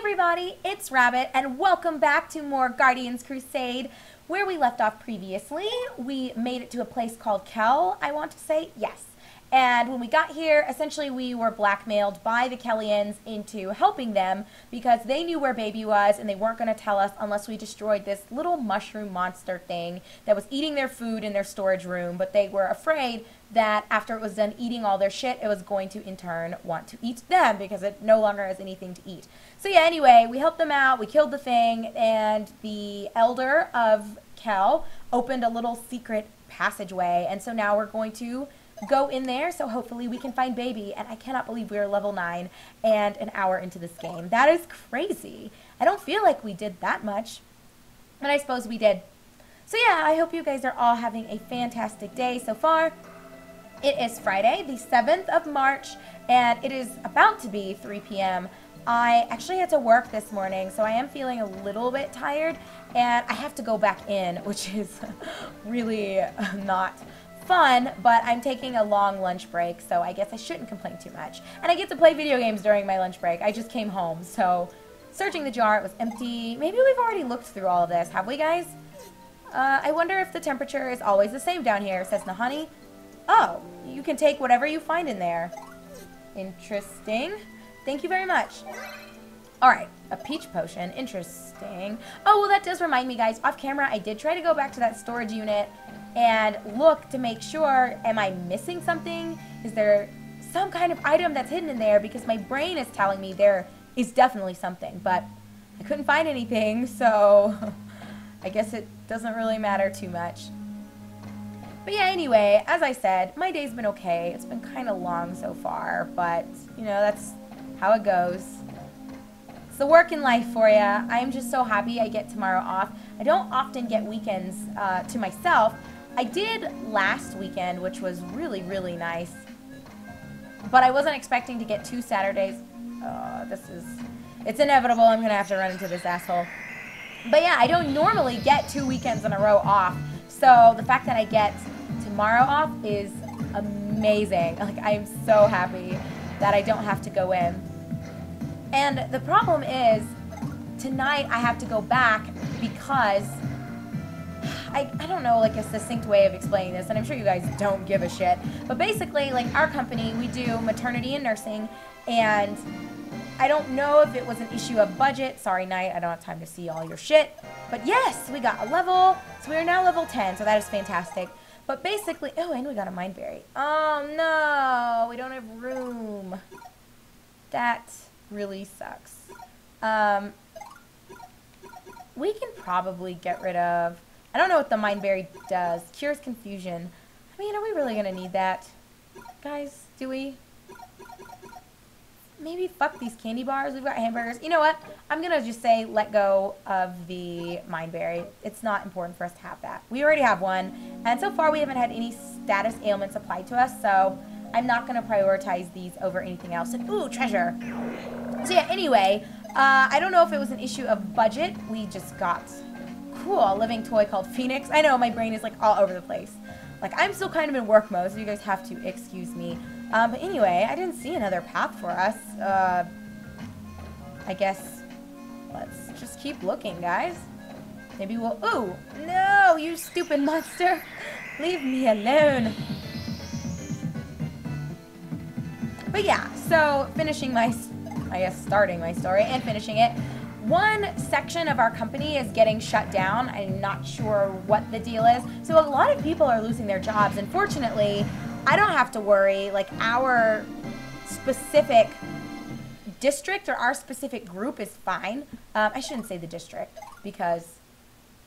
everybody, it's Rabbit, and welcome back to more Guardians Crusade. Where we left off previously, we made it to a place called Kell, I want to say, yes. And when we got here, essentially we were blackmailed by the Kellians into helping them because they knew where Baby was and they weren't going to tell us unless we destroyed this little mushroom monster thing that was eating their food in their storage room. But they were afraid that after it was done eating all their shit, it was going to in turn want to eat them because it no longer has anything to eat. So yeah, anyway, we helped them out, we killed the thing, and the elder of Kell opened a little secret passageway. And so now we're going to go in there so hopefully we can find baby and i cannot believe we are level 9 and an hour into this game that is crazy i don't feel like we did that much but i suppose we did so yeah i hope you guys are all having a fantastic day so far it is friday the 7th of march and it is about to be 3 p.m I actually had to work this morning, so I am feeling a little bit tired, and I have to go back in, which is really not fun, but I'm taking a long lunch break, so I guess I shouldn't complain too much. And I get to play video games during my lunch break. I just came home, so searching the jar, it was empty. Maybe we've already looked through all of this, have we guys? Uh, I wonder if the temperature is always the same down here, says Nehani. Oh, you can take whatever you find in there. Interesting. Thank you very much. Alright, a peach potion. Interesting. Oh, well, that does remind me, guys. Off camera, I did try to go back to that storage unit and look to make sure, am I missing something? Is there some kind of item that's hidden in there? Because my brain is telling me there is definitely something, but I couldn't find anything, so I guess it doesn't really matter too much. But yeah, anyway, as I said, my day's been okay. It's been kind of long so far, but, you know, that's how it goes. It's the work in life for you. I'm just so happy I get tomorrow off. I don't often get weekends uh, to myself. I did last weekend, which was really, really nice. But I wasn't expecting to get two Saturdays. Uh, this is... It's inevitable. I'm going to have to run into this asshole. But yeah, I don't normally get two weekends in a row off. So the fact that I get tomorrow off is amazing. Like, I am so happy that I don't have to go in. And the problem is, tonight I have to go back because I, I don't know like a succinct way of explaining this, and I'm sure you guys don't give a shit. But basically, like our company, we do maternity and nursing, and I don't know if it was an issue of budget. Sorry, Night, I don't have time to see all your shit. But yes, we got a level, so we are now level 10, so that is fantastic. But basically, oh, and we got a mind berry. Oh no, we don't have room. That really sucks. Um, we can probably get rid of, I don't know what the mind berry does. Cures confusion. I mean, are we really to need that? Guys, do we? Maybe fuck these candy bars. We've got hamburgers. You know what? I'm going to just say let go of the mind berry. It's not important for us to have that. We already have one. And so far we haven't had any status ailments applied to us. So I'm not going to prioritize these over anything else. And ooh, treasure. So yeah, anyway, uh, I don't know if it was an issue of budget. We just got cool a living toy called Phoenix. I know my brain is like all over the place. Like I'm still kind of in work mode, so you guys have to excuse me. Um, but anyway, I didn't see another path for us. Uh, I guess let's just keep looking, guys. Maybe we'll... Ooh! No, you stupid monster! Leave me alone. But yeah, so finishing my, I guess starting my story and finishing it. One section of our company is getting shut down. I'm not sure what the deal is. So a lot of people are losing their jobs. And fortunately, I don't have to worry. Like our specific district or our specific group is fine. Um, I shouldn't say the district because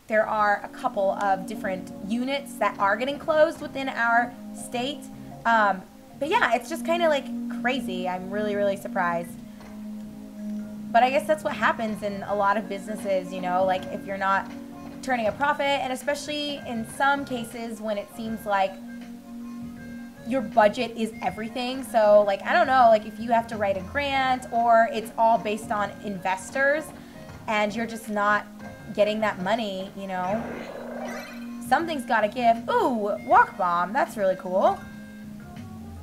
there are a couple of different units that are getting closed within our state. Um, but yeah, it's just kind of like crazy. I'm really, really surprised. But I guess that's what happens in a lot of businesses, you know, like if you're not turning a profit, and especially in some cases when it seems like your budget is everything. So, like, I don't know, like if you have to write a grant or it's all based on investors and you're just not getting that money, you know, something's got to give. Ooh, walk bomb. That's really cool.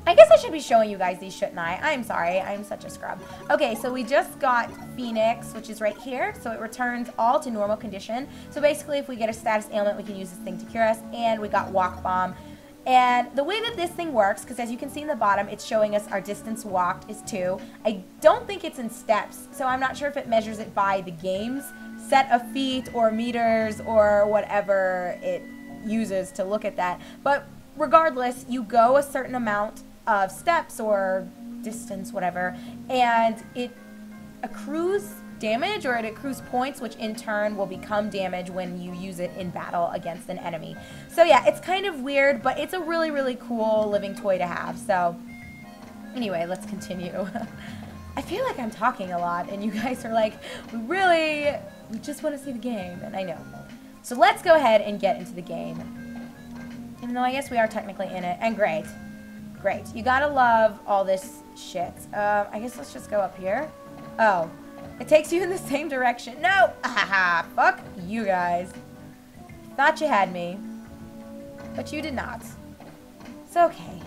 I guess I should be showing you guys these, shouldn't I? I'm sorry. I'm such a scrub. Okay, so we just got Phoenix, which is right here. So it returns all to normal condition. So basically, if we get a status ailment, we can use this thing to cure us. And we got Walk Bomb. And the way that this thing works, because as you can see in the bottom, it's showing us our distance walked is 2. I don't think it's in steps, so I'm not sure if it measures it by the game's set of feet or meters or whatever it uses to look at that. But regardless, you go a certain amount of steps or distance, whatever, and it accrues damage or it accrues points, which in turn will become damage when you use it in battle against an enemy. So yeah, it's kind of weird, but it's a really, really cool living toy to have. So anyway, let's continue. I feel like I'm talking a lot, and you guys are like, we really, we just want to see the game, and I know. So let's go ahead and get into the game. Even though I guess we are technically in it, and great. Great. You gotta love all this shit. Um, I guess let's just go up here. Oh, it takes you in the same direction. No! Ahaha, fuck you guys. Thought you had me. But you did not. It's okay.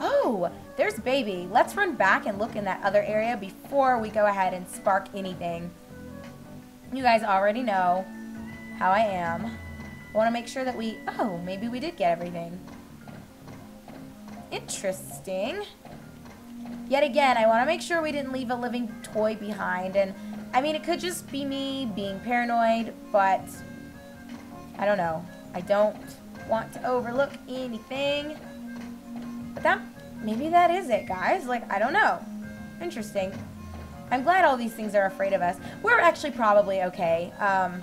Oh, there's baby. Let's run back and look in that other area before we go ahead and spark anything. You guys already know how I am. I want to make sure that we... Oh, maybe we did get everything. Interesting. Yet again, I want to make sure we didn't leave a living toy behind. And I mean, it could just be me being paranoid, but I don't know. I don't want to overlook anything. But that, maybe that is it, guys. Like, I don't know. Interesting. I'm glad all these things are afraid of us. We're actually probably okay. Um,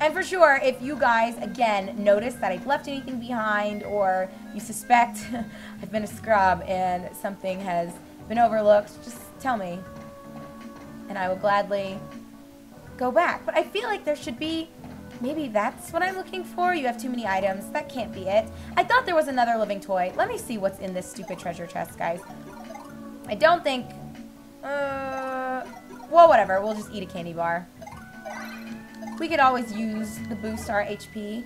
and for sure, if you guys, again, notice that I've left anything behind or you suspect I've been a scrub and something has been overlooked, just tell me and I will gladly go back. But I feel like there should be, maybe that's what I'm looking for. You have too many items. That can't be it. I thought there was another living toy. Let me see what's in this stupid treasure chest, guys. I don't think, uh, well, whatever. We'll just eat a candy bar. We could always use the boost our HP.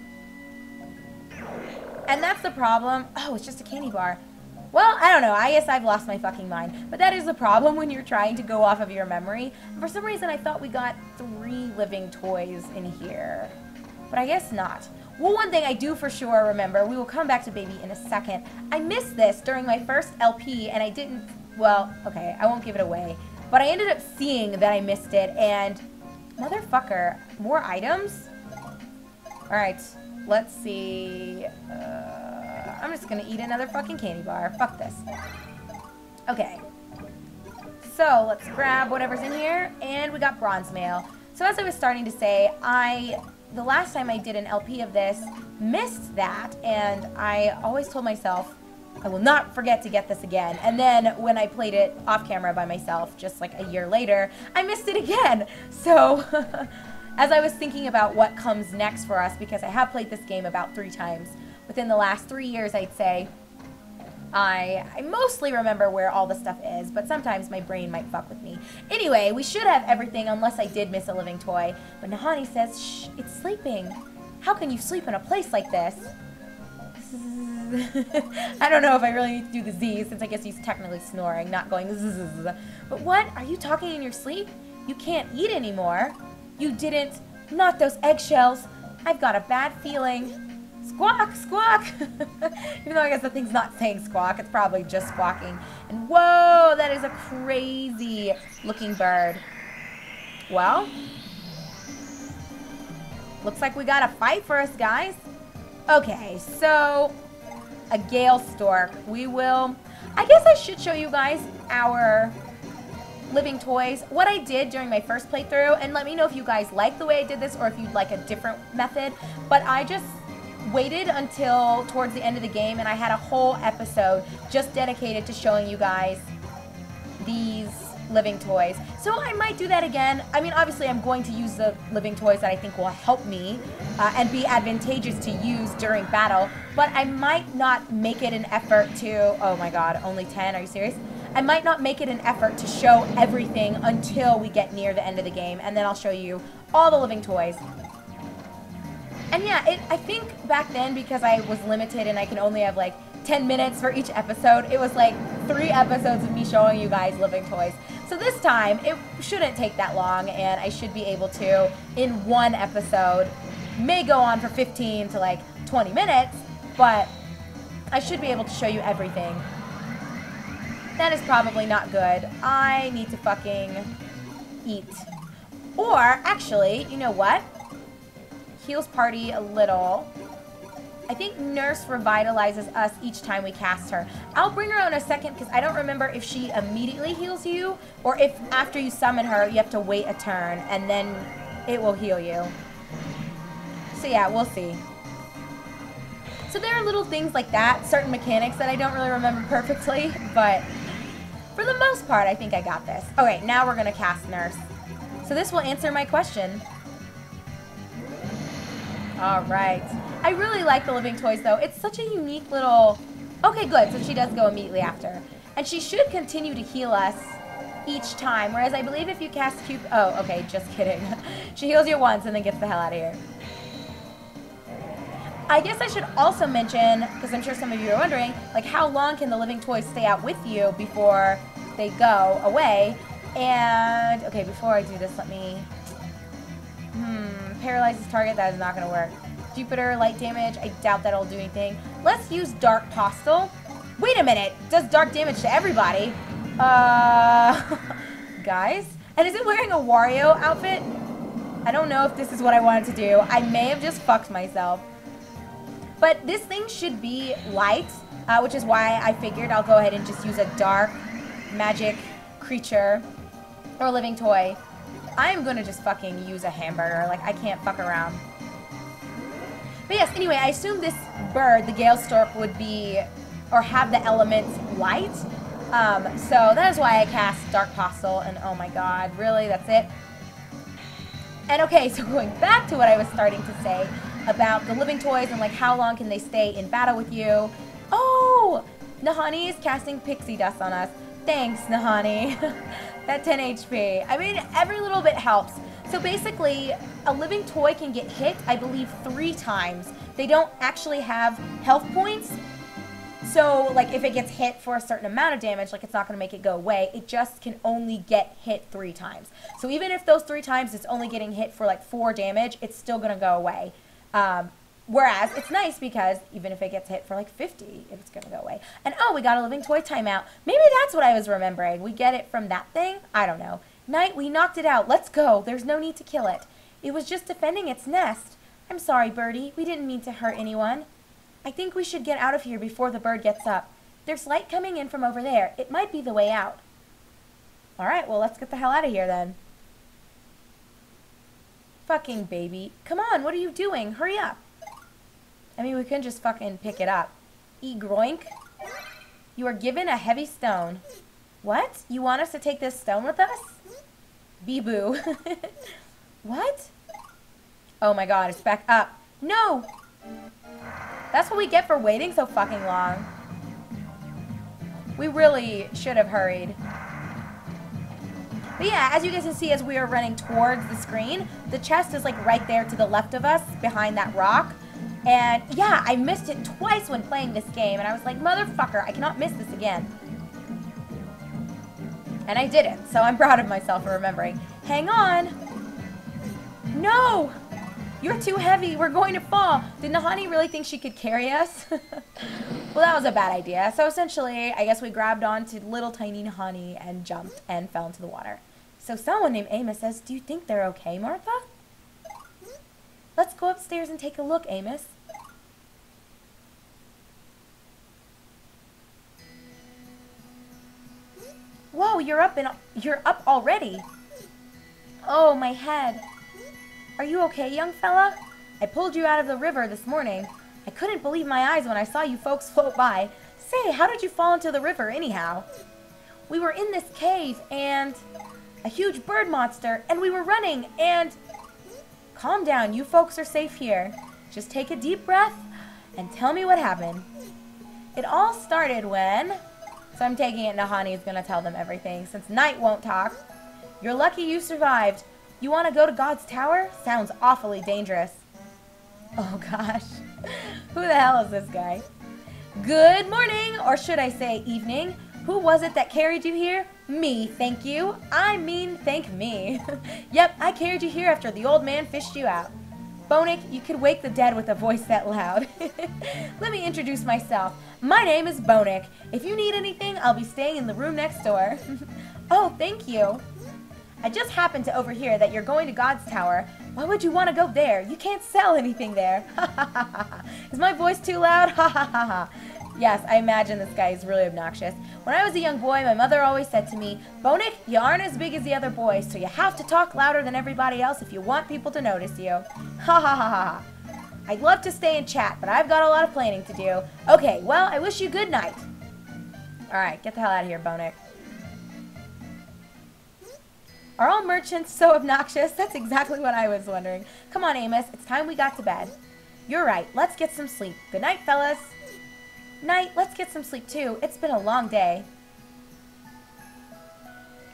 And that's the problem. Oh, it's just a candy bar. Well, I don't know. I guess I've lost my fucking mind. But that is the problem when you're trying to go off of your memory. For some reason, I thought we got three living toys in here. But I guess not. Well, one thing I do for sure remember, we will come back to Baby in a second. I missed this during my first LP, and I didn't, well, okay, I won't give it away. But I ended up seeing that I missed it, and motherfucker, more items? Alright, let's see. Uh, I'm just gonna eat another fucking candy bar. Fuck this. Okay. So, let's grab whatever's in here, and we got bronze mail. So as I was starting to say, I, the last time I did an LP of this, missed that, and I always told myself, I will not forget to get this again. And then when I played it off camera by myself, just like a year later, I missed it again. So, as I was thinking about what comes next for us, because I have played this game about three times, within the last three years, I'd say, I, I mostly remember where all the stuff is, but sometimes my brain might fuck with me. Anyway, we should have everything unless I did miss a living toy. But Nehani says, shh, it's sleeping. How can you sleep in a place like this? I don't know if I really need to do the Z, since I guess he's technically snoring, not going zzz. But what? Are you talking in your sleep? You can't eat anymore. You didn't. Not those eggshells. I've got a bad feeling. Squawk, squawk! Even though I guess the thing's not saying squawk, it's probably just squawking. And whoa, that is a crazy looking bird. Well, looks like we got a fight for us, guys. Okay, so a Galestork. We will, I guess I should show you guys our living toys. What I did during my first playthrough, and let me know if you guys like the way I did this or if you'd like a different method, but I just waited until towards the end of the game and I had a whole episode just dedicated to showing you guys these living toys. So I might do that again. I mean, obviously I'm going to use the living toys that I think will help me uh, and be advantageous to use during battle, but I might not make it an effort to, oh my god, only 10, are you serious? I might not make it an effort to show everything until we get near the end of the game, and then I'll show you all the living toys and yeah, it, I think back then because I was limited and I can only have like 10 minutes for each episode. It was like three episodes of me showing you guys living toys. So this time, it shouldn't take that long, and I should be able to, in one episode, may go on for 15 to like 20 minutes, but I should be able to show you everything. That is probably not good. I need to fucking eat. Or, actually, you know what? Heals party a little. I think Nurse revitalizes us each time we cast her. I'll bring her on a second because I don't remember if she immediately heals you or if after you summon her you have to wait a turn and then it will heal you. So yeah, we'll see. So there are little things like that, certain mechanics that I don't really remember perfectly, but for the most part, I think I got this. Okay, now we're going to cast Nurse. So this will answer my question. All right. I really like the Living Toys, though. It's such a unique little... Okay, good. So she does go immediately after. And she should continue to heal us each time. Whereas I believe if you cast Cupid... Oh, okay, just kidding. she heals you once and then gets the hell out of here. I guess I should also mention, because I'm sure some of you are wondering, like how long can the living toys stay out with you before they go away? And, okay, before I do this, let me, paralyzes target, that is not going to work. Jupiter, light damage, I doubt that'll do anything. Let's use Dark Postal. Wait a minute, does dark damage to everybody. Uh, guys? And is it wearing a Wario outfit? I don't know if this is what I wanted to do. I may have just fucked myself. But this thing should be light, uh, which is why I figured I'll go ahead and just use a dark magic creature or living toy. I'm to just fucking use a hamburger. Like, I can't fuck around. But yes, anyway, I assume this bird, the Galestork, would be, or have the elements light. Um, so that is why I cast Dark Postal, and oh my god, really, that's it? And okay, so going back to what I was starting to say, about the living toys and like how long can they stay in battle with you. Oh, Nehani is casting pixie dust on us. Thanks, Nehani. that 10 HP. I mean, every little bit helps. So basically, a living toy can get hit, I believe, three times. They don't actually have health points. So, like, if it gets hit for a certain amount of damage, like, it's not going to make it go away. It just can only get hit three times. So even if those three times it's only getting hit for, like, four damage, it's still going to go away. Um, whereas it's nice because even if it gets hit for like 50, it's going to go away. And oh, we got a living toy timeout. Maybe that's what I was remembering. We get it from that thing? I don't know. Night, we knocked it out. Let's go. There's no need to kill it. It was just defending its nest. I'm sorry, Birdie. We didn't mean to hurt anyone. I think we should get out of here before the bird gets up. There's light coming in from over there. It might be the way out. All right, well, let's get the hell out of here then. Fucking baby. Come on, what are you doing? Hurry up. I mean, we can just fucking pick it up. E groink. You are given a heavy stone. What? You want us to take this stone with us? Bee-boo. what? Oh my god, it's back up. No! That's what we get for waiting so fucking long. We really should have hurried. But yeah, as you guys can see as we are running towards the screen, the chest is like right there to the left of us, behind that rock. And yeah, I missed it twice when playing this game, and I was like, motherfucker, I cannot miss this again. And I did it, so I'm proud of myself for remembering. Hang on! No! You're too heavy, we're going to fall! Did Nehani really think she could carry us? well, that was a bad idea. So essentially, I guess we grabbed onto little tiny Nehani and jumped and fell into the water. So someone named Amos says, do you think they're okay, Martha? Let's go upstairs and take a look, Amos. Whoa, you're up and you're up already. Oh, my head. Are you okay, young fella? I pulled you out of the river this morning. I couldn't believe my eyes when I saw you folks float by. Say, how did you fall into the river anyhow? We were in this cave and a huge bird monster, and we were running, and... Calm down, you folks are safe here. Just take a deep breath and tell me what happened. It all started when... So I'm taking it Nehani is going to tell them everything, since Night won't talk. You're lucky you survived. You want to go to God's Tower? Sounds awfully dangerous. Oh gosh. Who the hell is this guy? Good morning, or should I say evening. Who was it that carried you here? Me, thank you. I mean, thank me. yep, I carried you here after the old man fished you out. Bonik, you could wake the dead with a voice that loud. Let me introduce myself. My name is Bonik. If you need anything, I'll be staying in the room next door. oh, thank you. I just happened to overhear that you're going to God's Tower. Why would you want to go there? You can't sell anything there. is my voice too loud? Ha ha ha ha. Yes, I imagine this guy is really obnoxious. When I was a young boy, my mother always said to me, Bonik, you aren't as big as the other boys, so you have to talk louder than everybody else if you want people to notice you. Ha ha ha ha. I'd love to stay and chat, but I've got a lot of planning to do. Okay, well, I wish you good night. Alright, get the hell out of here, Bonik. Are all merchants so obnoxious? That's exactly what I was wondering. Come on, Amos. It's time we got to bed. You're right. Let's get some sleep. Good night, fellas. Night. Let's get some sleep, too. It's been a long day.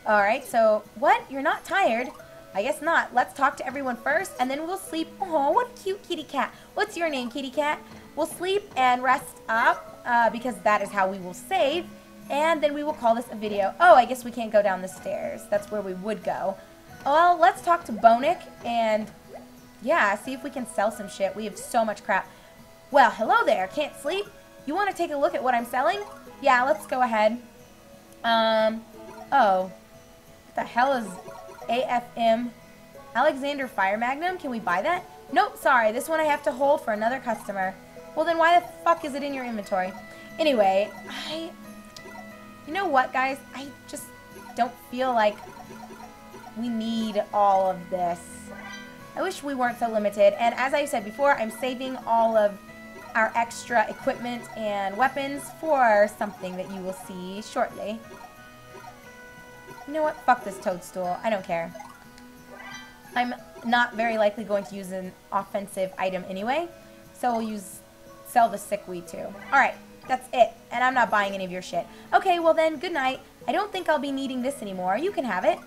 Alright, so... What? You're not tired? I guess not. Let's talk to everyone first, and then we'll sleep. Oh, what cute kitty cat. What's your name, kitty cat? We'll sleep and rest up, uh, because that is how we will save. And then we will call this a video. Oh, I guess we can't go down the stairs. That's where we would go. Well, let's talk to Bonik and, yeah, see if we can sell some shit. We have so much crap. Well, hello there. Can't sleep? You want to take a look at what I'm selling? Yeah, let's go ahead. Um, oh. What the hell is AFM? Alexander Fire Magnum? Can we buy that? Nope, sorry. This one I have to hold for another customer. Well, then why the fuck is it in your inventory? Anyway, I you know what, guys? I just don't feel like we need all of this. I wish we weren't so limited. And as I said before, I'm saving all of our extra equipment and weapons for something that you will see shortly. You know what? Fuck this toadstool. I don't care. I'm not very likely going to use an offensive item anyway, so we'll use sell the sickweed too. Alright, that's it. And I'm not buying any of your shit. Okay, well then, good night. I don't think I'll be needing this anymore. You can have it.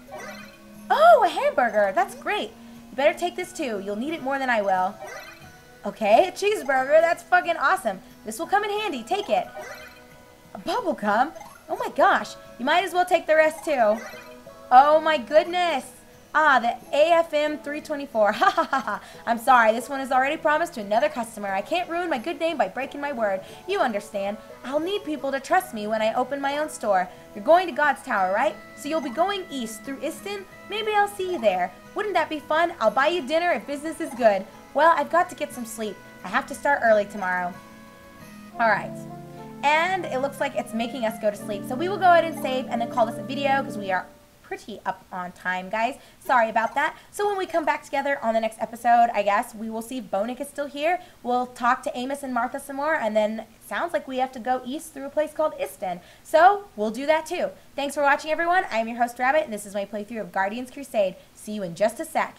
Oh, a hamburger. That's great. You better take this too. You'll need it more than I will. Okay, a cheeseburger. That's fucking awesome. This will come in handy. Take it. A bubble gum? Oh my gosh. You might as well take the rest too. Oh my goodness. Ah, the AFM 324. Ha ha ha ha. I'm sorry, this one is already promised to another customer. I can't ruin my good name by breaking my word. You understand. I'll need people to trust me when I open my own store. You're going to God's Tower, right? So you'll be going east through Iston? Maybe I'll see you there. Wouldn't that be fun? I'll buy you dinner if business is good. Well, I've got to get some sleep. I have to start early tomorrow. Alright. And it looks like it's making us go to sleep. So we will go ahead and save and then call this a video because we are pretty up on time, guys. Sorry about that. So when we come back together on the next episode, I guess, we will see if Bonik is still here. We'll talk to Amos and Martha some more, and then it sounds like we have to go east through a place called Iston. So we'll do that too. Thanks for watching, everyone. I'm your host, Rabbit, and this is my playthrough of Guardians Crusade. See you in just a sec.